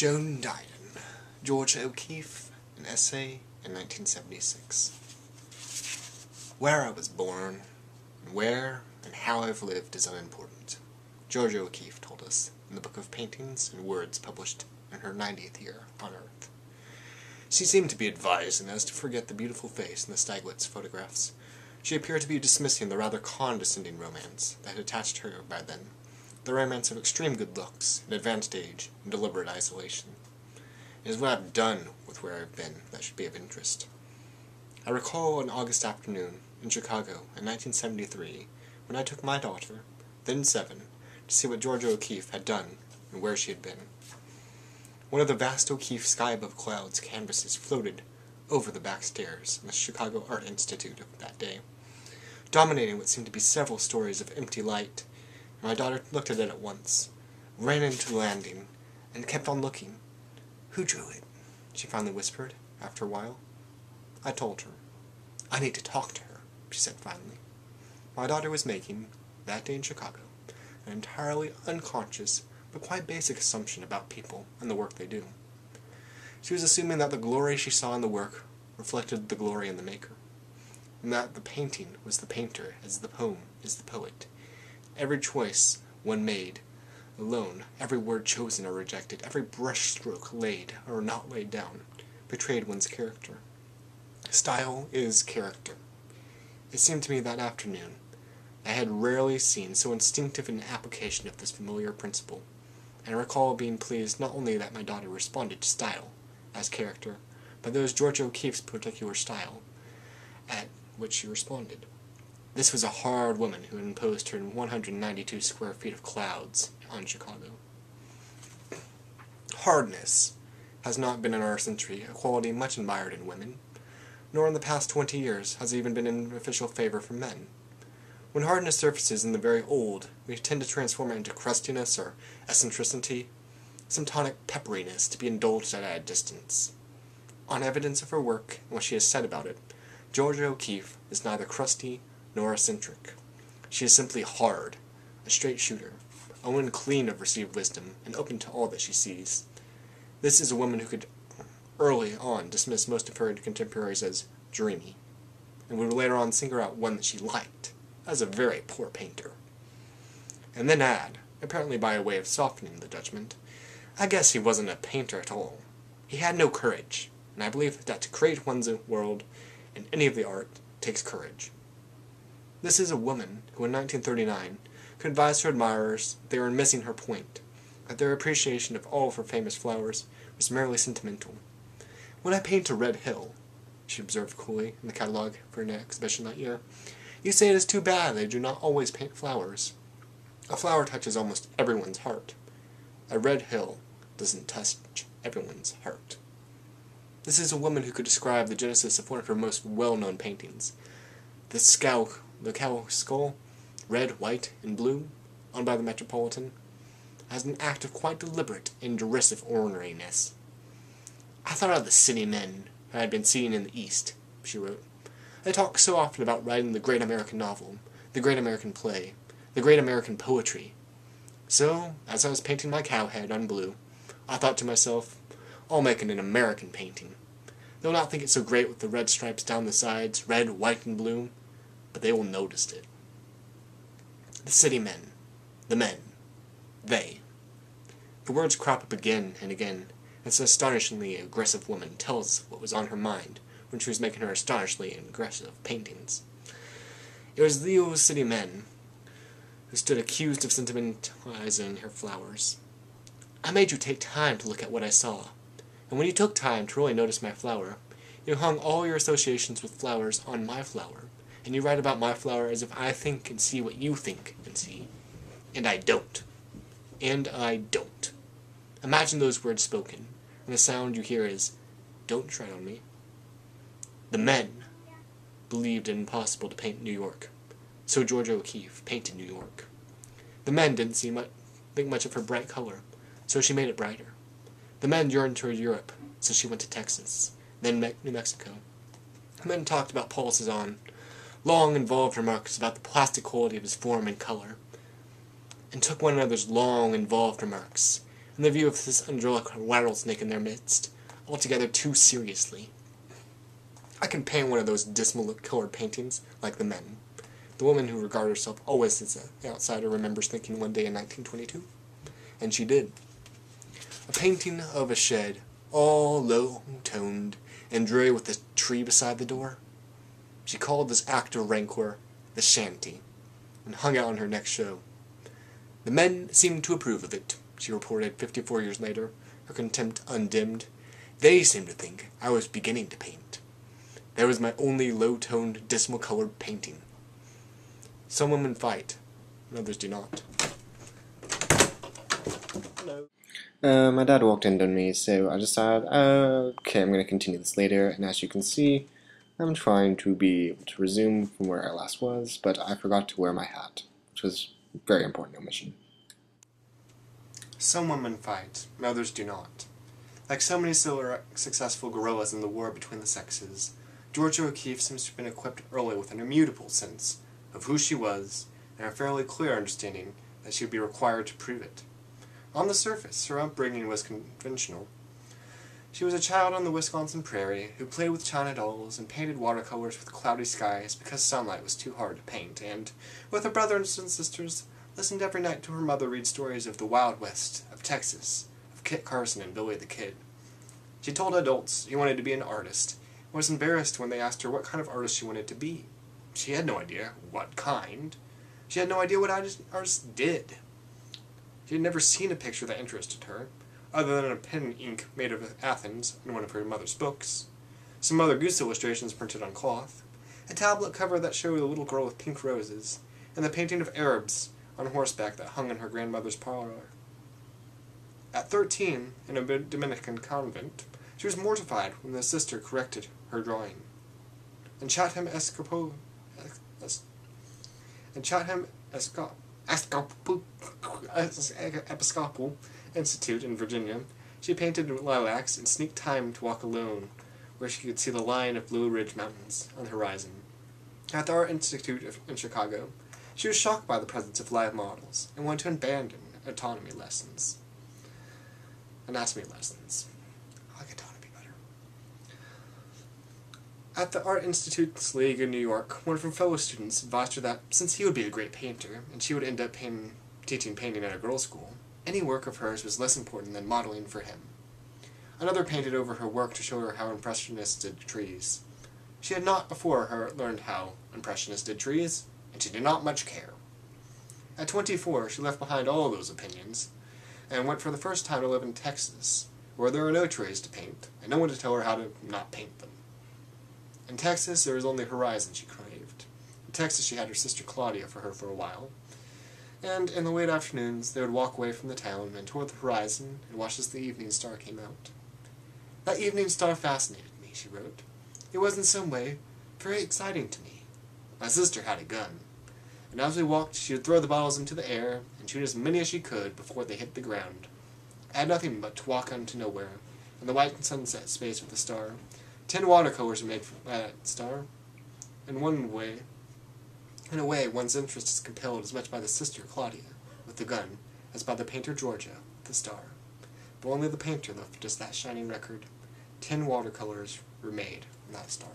Joan Didion, Georgia O'Keeffe, an essay in 1976. Where I was born, and where and how I've lived is unimportant. Georgia O'Keeffe told us in the Book of Paintings and Words published in her 90th year on Earth. She seemed to be advising us to forget the beautiful face in the Stieglitz photographs. She appeared to be dismissing the rather condescending romance that attached her by then the romance of extreme good looks, an advanced age, and deliberate isolation. It is what I've done with where I've been that should be of interest. I recall an August afternoon in Chicago in 1973 when I took my daughter, then seven, to see what Georgia O'Keeffe had done and where she had been. One of the vast O'Keeffe sky above clouds canvases floated over the back stairs in the Chicago Art Institute of that day, dominating what seemed to be several stories of empty light my daughter looked at it at once, ran into the landing, and kept on looking. Who drew it? she finally whispered, after a while. I told her. I need to talk to her, she said finally. My daughter was making, that day in Chicago, an entirely unconscious but quite basic assumption about people and the work they do. She was assuming that the glory she saw in the work reflected the glory in the maker, and that the painting was the painter as the poem is the poet, Every choice one made alone, every word chosen or rejected, every brushstroke laid or not laid down, betrayed one's character. Style is character. It seemed to me that afternoon I had rarely seen so instinctive an application of this familiar principle, and I recall being pleased not only that my daughter responded to style as character, but was Georgia O'Keeffe's particular style at which she responded. This was a hard woman who imposed her 192 square feet of clouds on Chicago. Hardness has not been in our century a quality much admired in women, nor in the past twenty years has it even been in official favor for men. When hardness surfaces in the very old, we tend to transform it into crustiness or eccentricity, some tonic pepperiness to be indulged at a distance. On evidence of her work and what she has said about it, Georgia O'Keeffe is neither crusty nor eccentric. She is simply hard, a straight shooter, a woman clean of received wisdom, and open to all that she sees. This is a woman who could early on dismiss most of her contemporaries as dreamy, and would later on single out one that she liked as a very poor painter. And then add, apparently by a way of softening the judgment, I guess he wasn't a painter at all. He had no courage, and I believe that to create one's world in any of the art takes courage. This is a woman who in 1939 could advise her admirers they were missing her point, that their appreciation of all of her famous flowers was merely sentimental. When I paint a red hill, she observed coolly in the catalogue for an exhibition that year, you say it is too bad they do not always paint flowers. A flower touches almost everyone's heart. A red hill doesn't touch everyone's heart. This is a woman who could describe the genesis of one of her most well-known paintings, the Scow the cow skull, red, white, and blue, owned by the Metropolitan, as an act of quite deliberate and derisive orneriness. I thought of the city men I had been seeing in the East, she wrote. They talk so often about writing the great American novel, the great American play, the great American poetry. So, as I was painting my cow head on blue, I thought to myself, I'll make it an American painting. They'll not think it so great with the red stripes down the sides, red, white, and blue but they all noticed it. The city men. The men. They. The words crop up again and again, as an astonishingly aggressive woman tells what was on her mind when she was making her astonishingly aggressive paintings. It was those city men who stood accused of sentimentalizing her flowers. I made you take time to look at what I saw, and when you took time to really notice my flower, you hung all your associations with flowers on my flower, and you write about my flower as if I think and see what you think and see. And I don't. And I don't. Imagine those words spoken, and the sound you hear is, Don't tread on me. The men believed it impossible to paint New York, so Georgia O'Keeffe painted New York. The men didn't see much, think much of her bright color, so she made it brighter. The men yearned toward Europe, so she went to Texas, then New Mexico. The men talked about Paul Cezanne, long involved remarks about the plastic quality of his form and color, and took one another's long involved remarks, and the view of this angelic rattlesnake in their midst, altogether too seriously. I can paint one of those dismal colored paintings, like the men. The woman who regarded herself always as an outsider remembers thinking one day in 1922. And she did. A painting of a shed, all low-toned and dreary with a tree beside the door. She called this act of rancor the shanty, and hung out on her next show. The men seemed to approve of it, she reported 54 years later, her contempt undimmed. They seemed to think I was beginning to paint. That was my only low-toned, dismal-colored painting. Some women fight, and others do not. Hello. Uh, my dad walked in on me, so I decided, uh, okay, I'm going to continue this later, and as you can see, I'm trying to be able to resume from where I last was, but I forgot to wear my hat, which was a very important omission. Some women fight, others do not. Like so many successful guerrillas in the war between the sexes, Georgia O'Keeffe seems to have been equipped early with an immutable sense of who she was and a fairly clear understanding that she would be required to prove it. On the surface, her upbringing was conventional. She was a child on the Wisconsin prairie who played with china dolls and painted watercolors with cloudy skies because sunlight was too hard to paint, and, with her brothers and sisters, listened every night to her mother read stories of the Wild West, of Texas, of Kit Carson and Billy the Kid. She told adults she wanted to be an artist, and was embarrassed when they asked her what kind of artist she wanted to be. She had no idea what kind. She had no idea what artists did. She had never seen a picture that interested her, other than a pen and ink Maid of Athens in one of her mother's books, some Mother Goose illustrations printed on cloth, a tablet cover that showed a little girl with pink roses, and the painting of Arabs on horseback that hung in her grandmother's parlor. At thirteen, in a Dominican convent, she was mortified when the sister corrected her drawing. And Chatham Episcopal, and Chatham Episcopal Institute in Virginia, she painted lilacs and sneaked time to walk alone, where she could see the line of Blue Ridge Mountains on the horizon. At the Art Institute in Chicago, she was shocked by the presence of live models and wanted to abandon autonomy lessons. Anatomy lessons. I like autonomy better. At the Art Institute's League in New York, one of her fellow students advised her that since he would be a great painter, and she would end up teaching painting at a girls' school, any work of hers was less important than modeling for him. Another painted over her work to show her how Impressionists did trees. She had not before her learned how Impressionists did trees, and she did not much care. At 24, she left behind all those opinions, and went for the first time to live in Texas, where there were no trees to paint, and no one to tell her how to not paint them. In Texas, there was only horizon she craved. In Texas, she had her sister Claudia for her for a while, and in the late afternoons they would walk away from the town and toward the horizon and watch as the evening star came out. That evening star fascinated me, she wrote. It was in some way very exciting to me. My sister had a gun, and as we walked she would throw the bottles into the air and shoot as many as she could before they hit the ground. I had nothing but to walk on to nowhere, in the white sunset space with the star. Ten watercolors were made by that star. In one way, in a way, one's interest is compelled as much by the sister, Claudia, with the gun, as by the painter, Georgia, the star. But only the painter left just that shining record. Ten watercolors were made on that star.